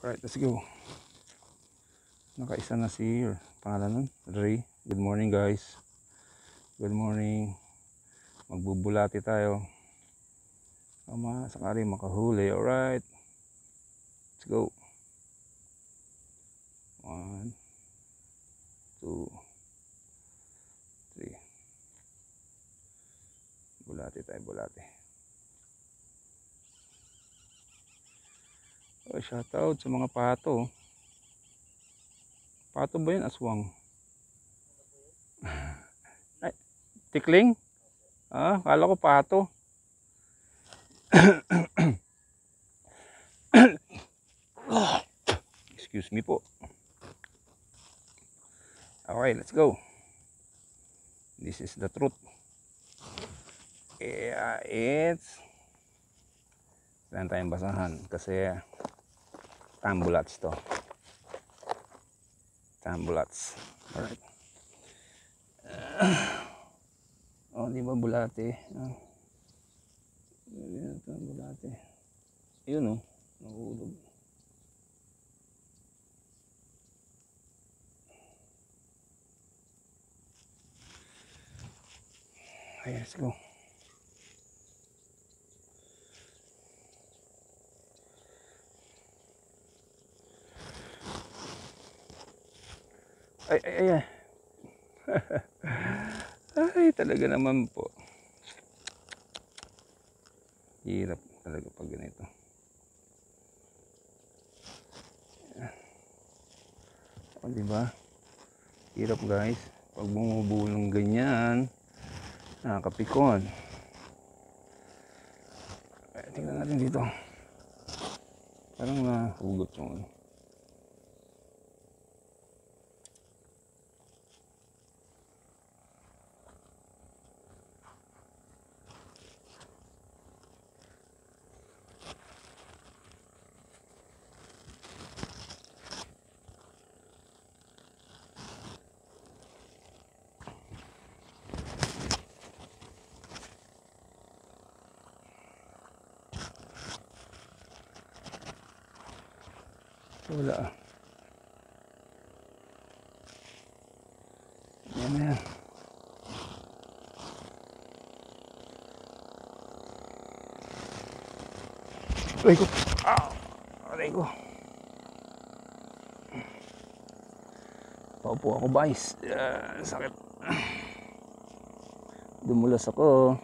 Alright, let's go. Nakaisa na si pangalan nun, Ray. Good morning guys. Good morning. Magbubulati tayo. Tama, sakali makahuli. Alright. Let's go. One, two, three. Bulati tayo, bulati. Oh, shout out sa mga pato. Pato ba yun? Aswang. Ay, tikling? Ah, kala ko pato. Excuse me po. Okay, let's go. This is the truth. Yeah, it's Kailangan tayong basahan kasi tambulats to. Tambulats. Alright. oh, di ba bulate? Ah. Yan ito, bulate. Yun oh. Okay, let's go. Ay, ay, ay, ay. talaga naman po. Hirap talaga pag ganito. O, di ba? Hirap guys. Pag bumubulong ganyan, nakakapikon. Ay, tingnan natin dito. Parang nahugot yung ano. Wala. Yan yan. Aray ko. Ah! Aray ko. Paupo ako guys. Ah, sakit. Dumulas ako.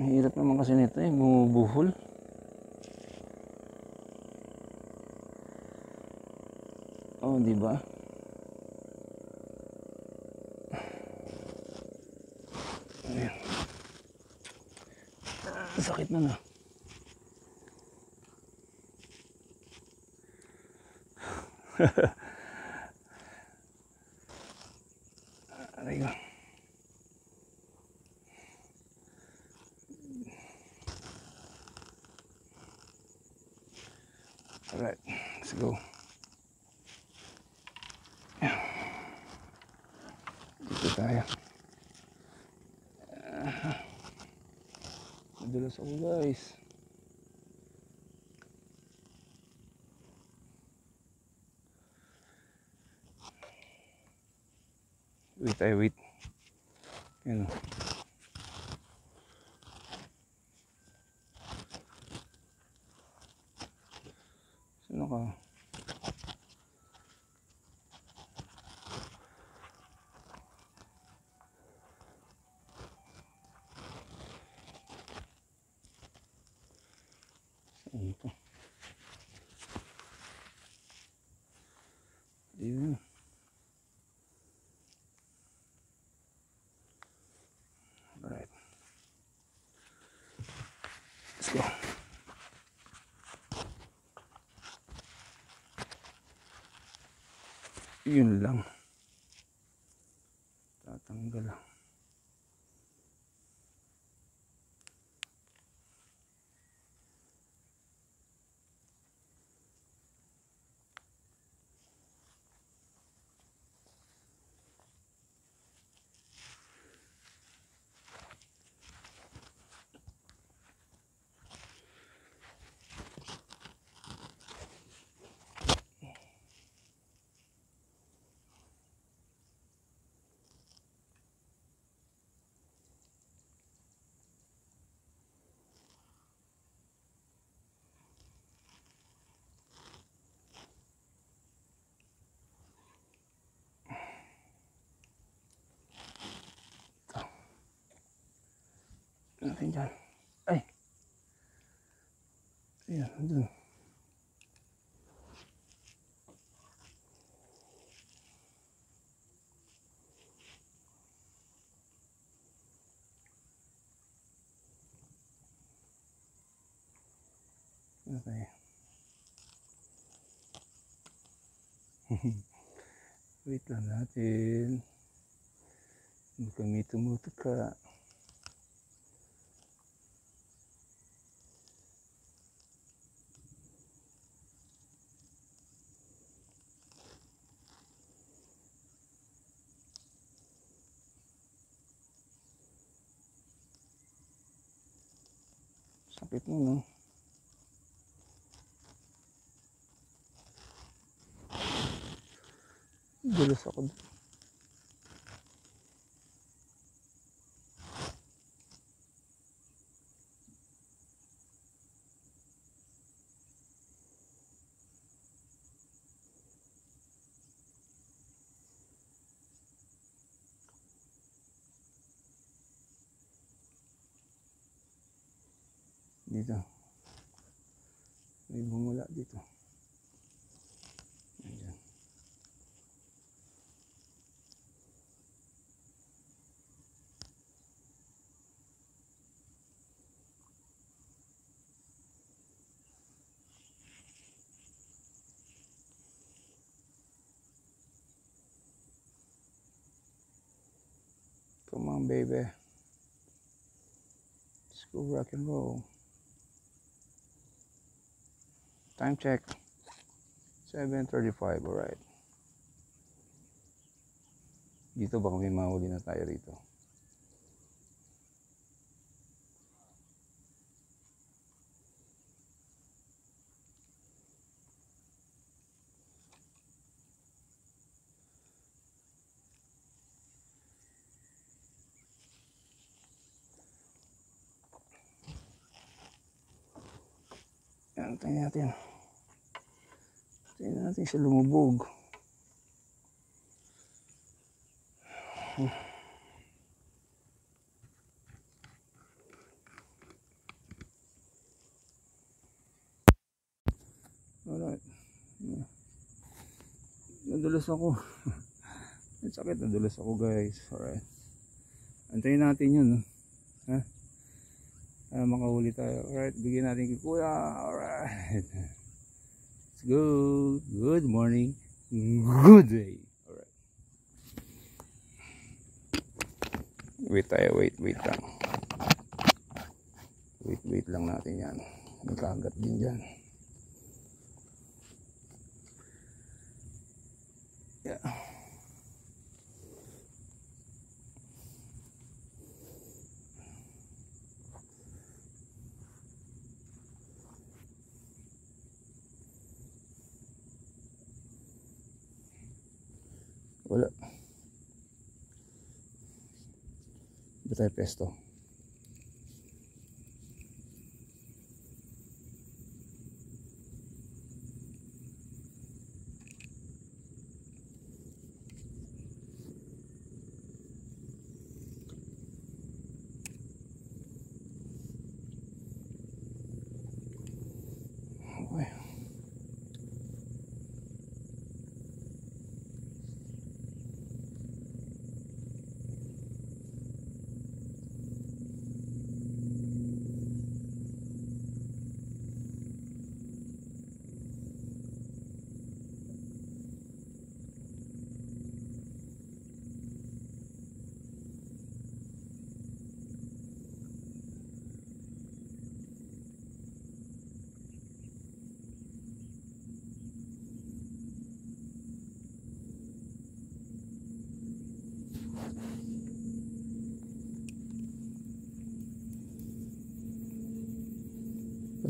Mahirap naman kasi nito eh, bumubuhol. Oh, di ba? Ayan. Sakit na na. Aray ko. Alright, let's go. Dito tayo. Ah. Madulas ako guys. Wait tayo, wait. Yan. Sino ka? Saan to? Yun. Alright. Go. Yun lang. Tatanggal lang. Natin dyan. Ay! Ayan, dun. Okay. Wait lang natin. Hindi kami tumutuka. Sakit mo, no? Dulas ako. dun. Dito. May bumula dito. Ayan. Come on, baby. Let's go rock and roll. Time check. 7.35, alright. Dito baka may mahuli na tayo rito. Yan, tingnan natin. Tingnan natin siya lumubog. Alright. Nadulas ako. Ang sakit, nadulas ako guys. Alright. Antayin natin yun. No? Ha? Ah, makahuli tayo. Alright, bigyan natin kay kuya. Alright. Let's go. Good morning. Good day. Alright. Wait tayo, wait, wait lang. Wait, wait lang natin yan. May kagat din dyan. Yeah. Wala. Ba pesto?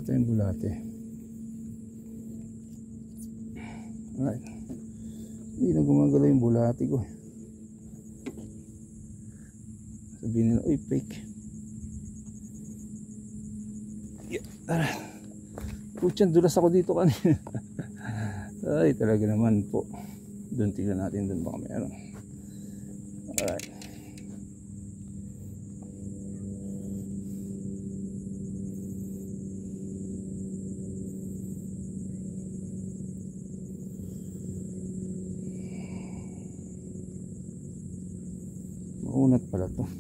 Ito yung bulate. Alright. Hindi na gumagalaw yung bulate ko. eh. Sabihin nila, uy, fake. Yeah, tara. Putyan, dulas ako dito kanina. Ay, talaga naman po. Doon tignan natin, doon baka meron. Alright. Oh.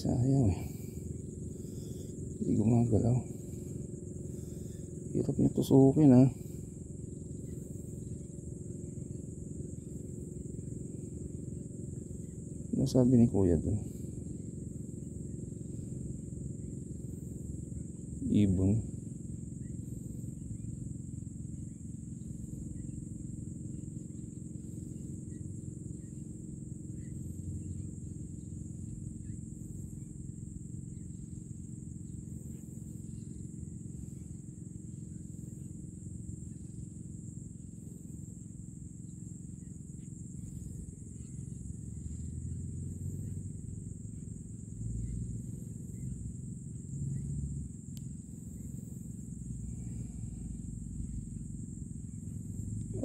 Ayaw eh. Hindi gumagalaw. Hirap niya tusukin ha. Ano sabi ni kuya dun? Ibon.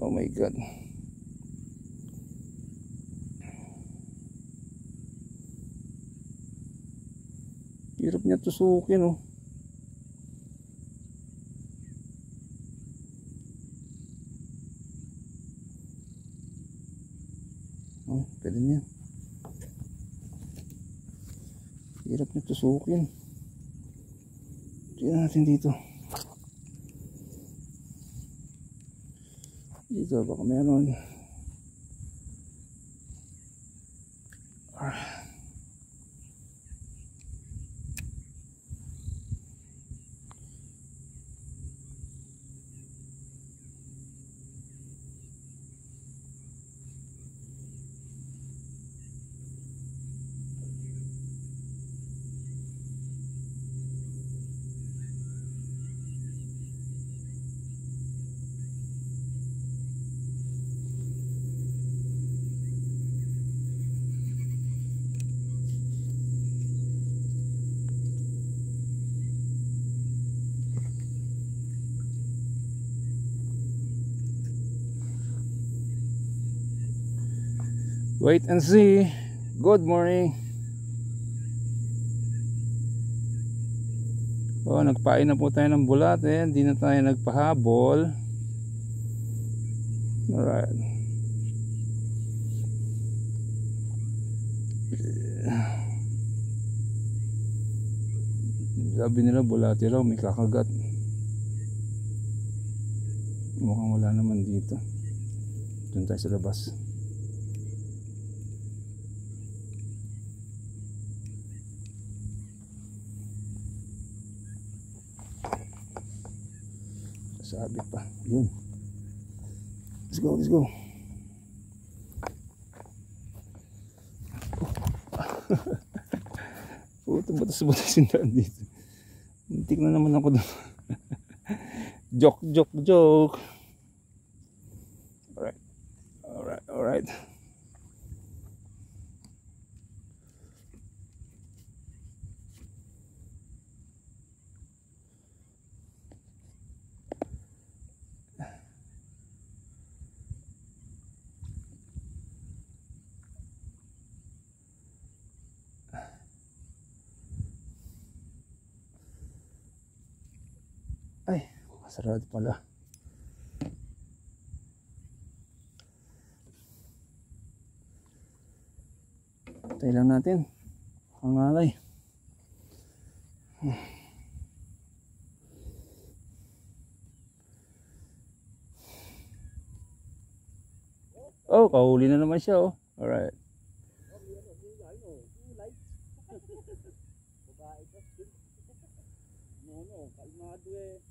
Oh my god. Hirap niya tusukin oh. Oh, pwede niya. Hirap niya tusukin. Tingnan natin dito. Dito baka meron. Wait and see. Good morning. Oh, nagpain na po tayo ng bulate. Hindi na tayo nagpahabol. Alright. Sabi nila bulate raw may kakagat. Mukhang wala naman dito. Doon tayo sa labas. Sabi pa. Yun. Let's go, let's go. Puto batas-batas yung daan dito. Muntik na naman ako doon. joke, joke, joke. Alright. Alright, alright. Ay, sarado pala. Tayo lang natin. Ang alay. Oh, kahuli na naman siya oh. Alright. Nagalutan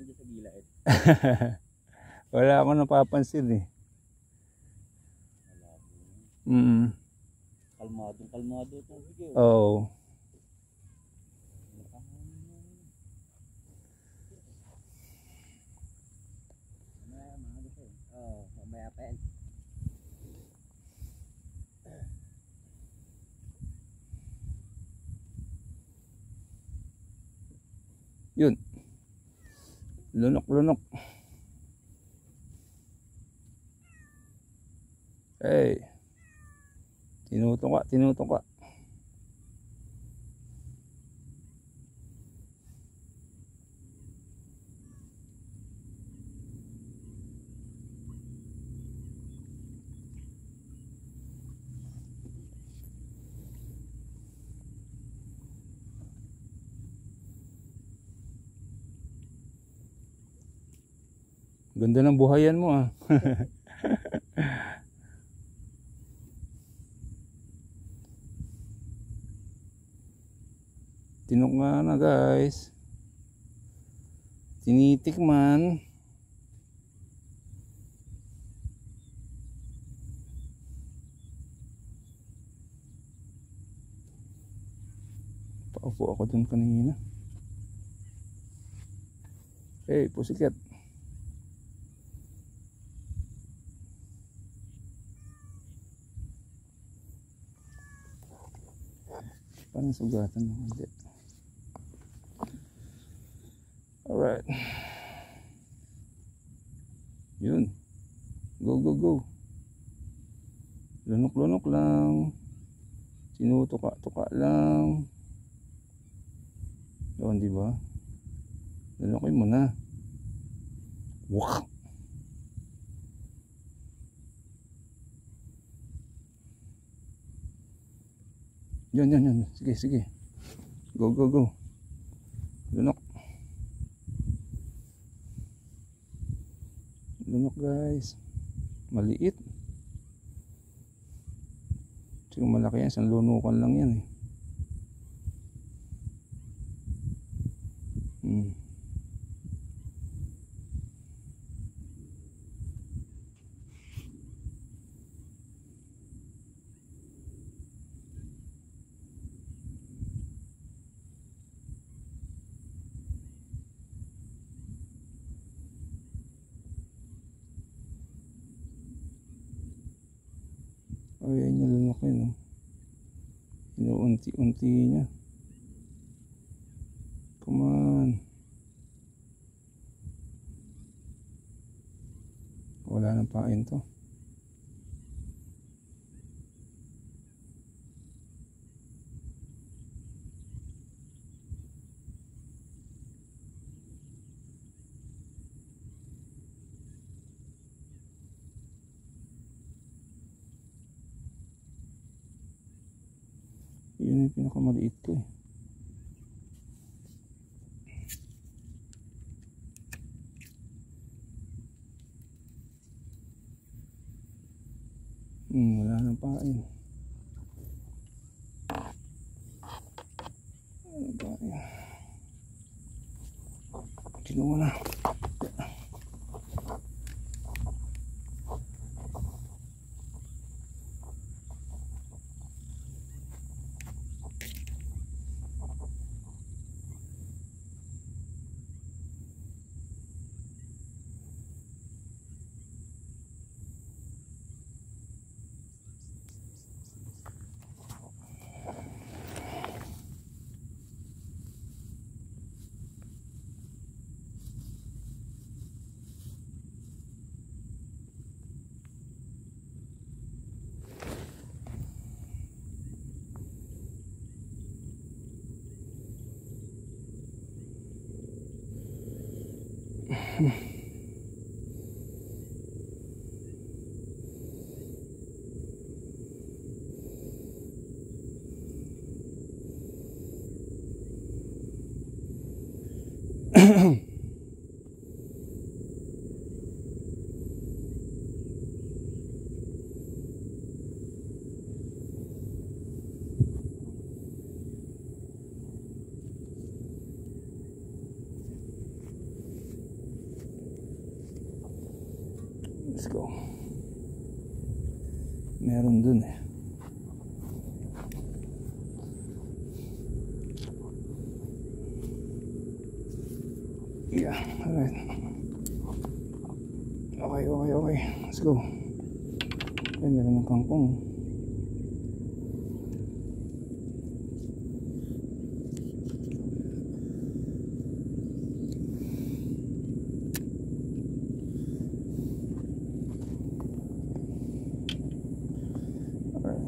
Andiyan sa gila eh. Wala akong napapansin eh. Mm. Kalmado, kalmado ito. Oh. Oo. Oh. Yun. Lunok, lunok. Hey. Tinuto ka, Ganda ng buhayan mo ah. Tinok nga na guys. Tinitikman. Paupo ako dun kanina. Hey, pusikat. Parang sugatan mo hindi. Alright. Yun. Go, go, go. Lunok-lunok lang. Sinutuka-tuka lang. Yun, di ba? Lunokin mo na. Wak! Yan, yan, yan. Sige, sige. Go, go, go. Lunok. Lunok guys. Maliit. Sige, malaki yan. Isang lunukan lang yan eh. Hmm. Oh, yan yung lunok yun, oh. Inuunti-unti niya. Come on. Wala nang pain to. Yun yung pinakamaliit ko eh. Yeah, alright. Okay, okay, okay. Let's go. Ayun, meron ng kangkong. Alright.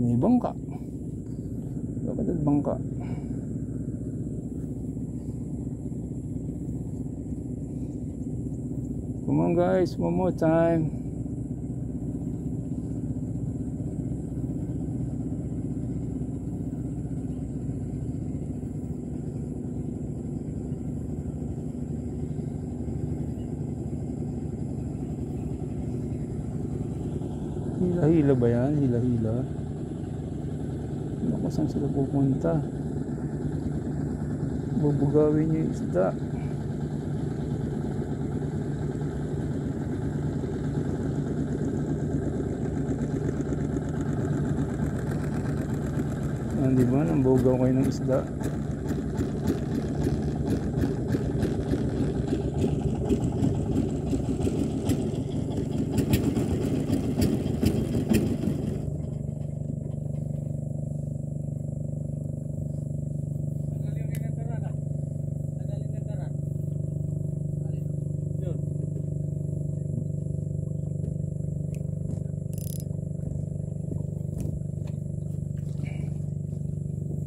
May bangka. Guys, one more time. Hila-hila ba yan? Hila-hila. Naku, saan sila pupunta? Bubugawin yung isda. Ah, di ba? Nambugaw kayo ng isda.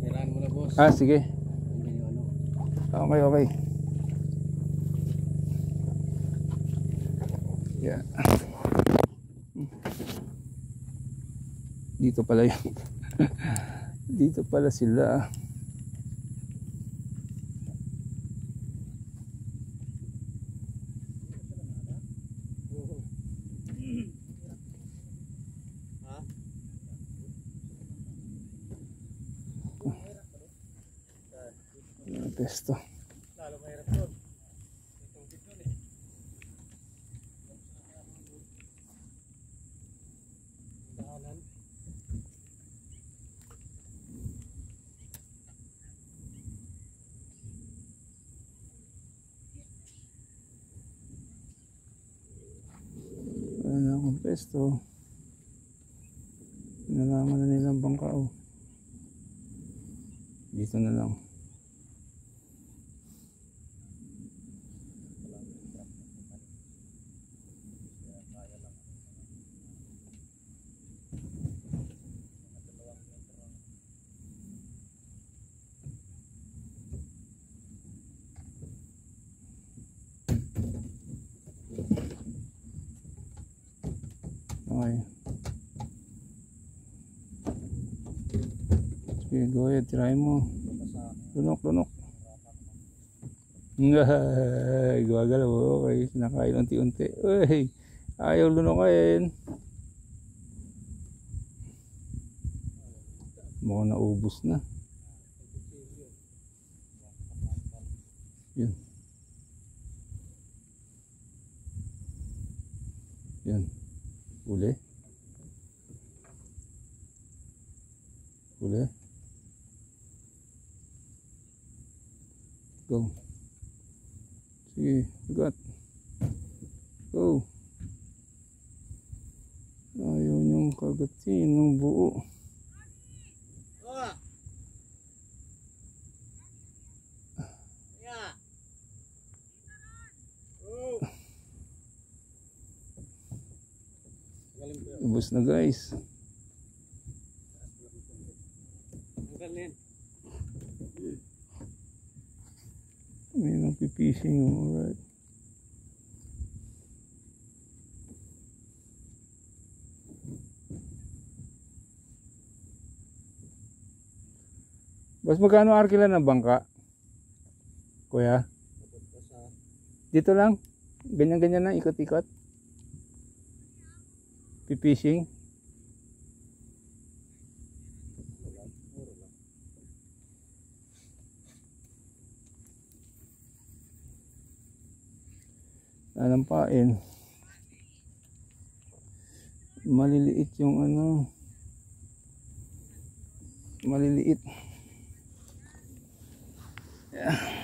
Kailangan mo na boss. Ah, sige. Okay, okay. Yeah. Dito pala yun. Dito pala sila. Ha? Yung pesto. Lalo mahirap. Daanan. Wala na pesto. Nalaman na nilang bangka oh. Dito na lang. Okay. Sige, go ahead. Try mo. Lunok, lunok. Ay, gumagalaw. Okay, sinakain unti-unti. Uy, ayaw lunokin. Mukhang naubos na. Yun. Ule. Ule. Ubus na guys. May nagpipising. Alright. Bas magkano arkila ng bangka? Kuya? Dito lang? Ganyan-ganyan lang, ikot-ikot? Pipishing? Nanampain. Maliliit yung ano. Maliliit. Lagyan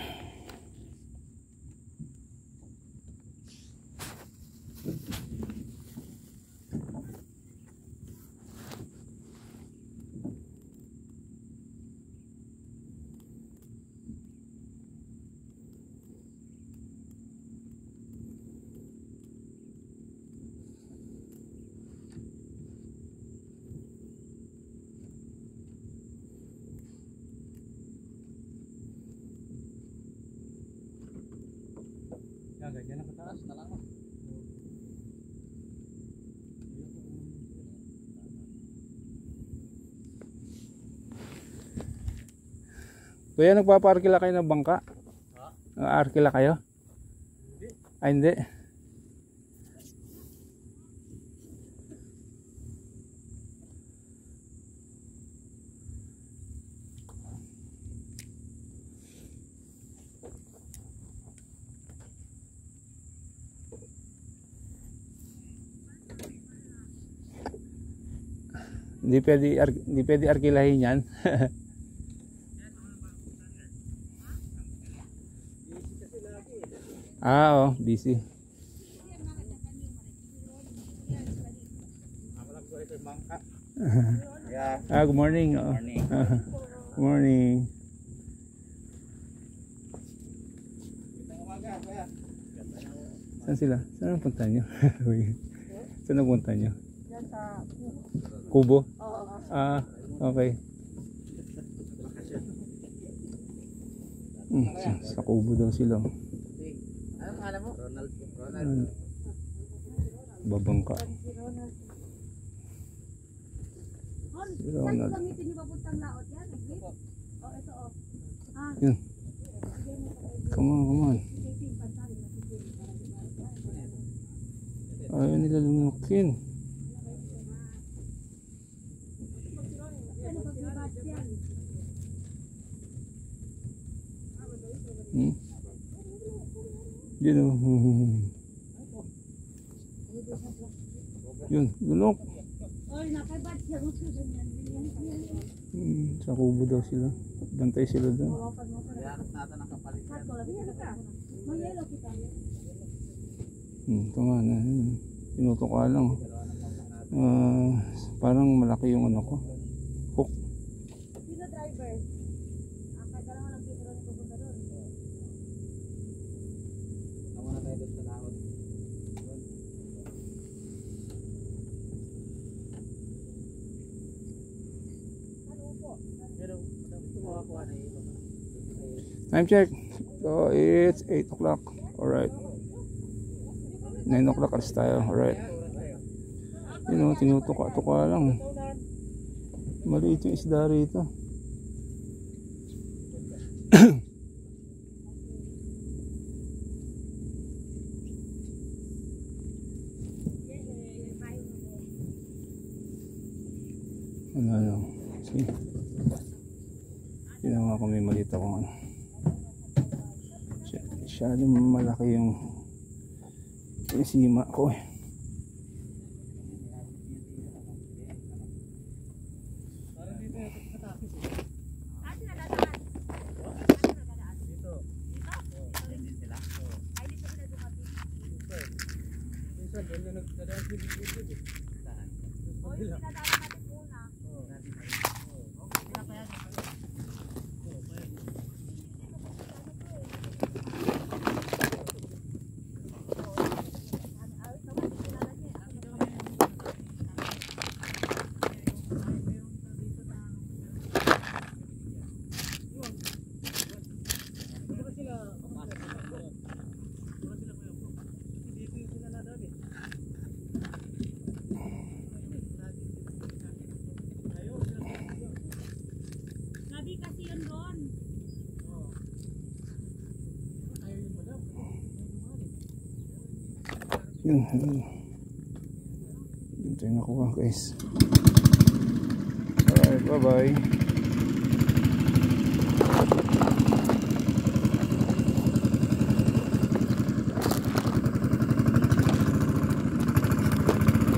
Kuya, nagpapaarkila kayo ng bangka? Ha? Nag-arkila kayo? Hindi. Ay, hindi. Hindi pwede, ar- hindi pwede arkilahin yan. Busy kasi lagi eh. Ah, oh, busy. Yeah. Ah, good morning. Oh. Morning. good morning. Saan sila? Saan ang punta nyo? Saan ang punta nyo? Sa Kubo? Oo. Ah, okay. Hmm, sa, sa kubo daw sila. Oh. Ah. Yun. Sige mo sa kayo. Come on, come on. Sige, sige, pantalin na sige. Para di ba? Ayaw nila lumukin. Ano pag libat yan? Hmm? Yun oh. Yun, lunok. Ganyan. Hmm, sa kubo daw sila. Bantay sila doon. Ka. Hmm, ito nga na. yun. Tinutuka lang. Ah, parang malaki yung ano ko. Check. So, it's 8 o'clock. Alright. 9 o'clock alis tayo. Alright. Yun o, tinutuka-tuka lang. Maliit yung isda rito. Ano ano. See? Ginawa ko may maliit akong ano. Masyadong malaki yung yung sima ko eh. Minsan, doon na nagdadaan si Bibig eh. Gabi kasi yun doon. Yun. yun. Yun tayo nakuha guys. Alright, bye bye.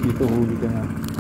Dito huli ka na.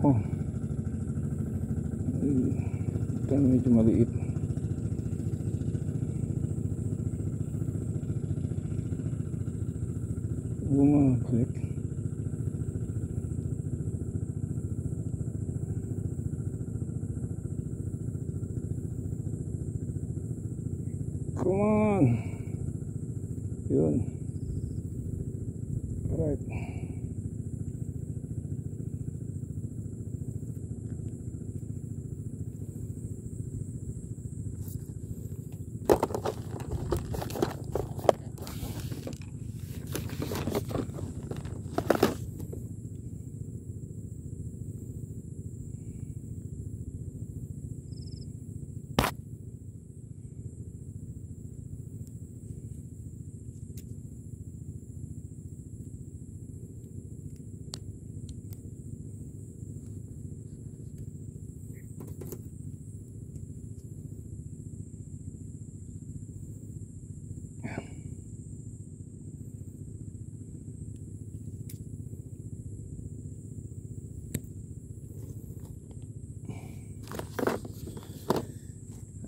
Ko ito medyo maliit bumabalik come on yun alright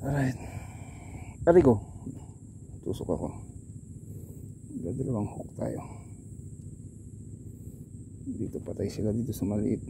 Alright. Arigo. Tusok ako. Dadalawang hook tayo. Dito patay sila dito sa maliit.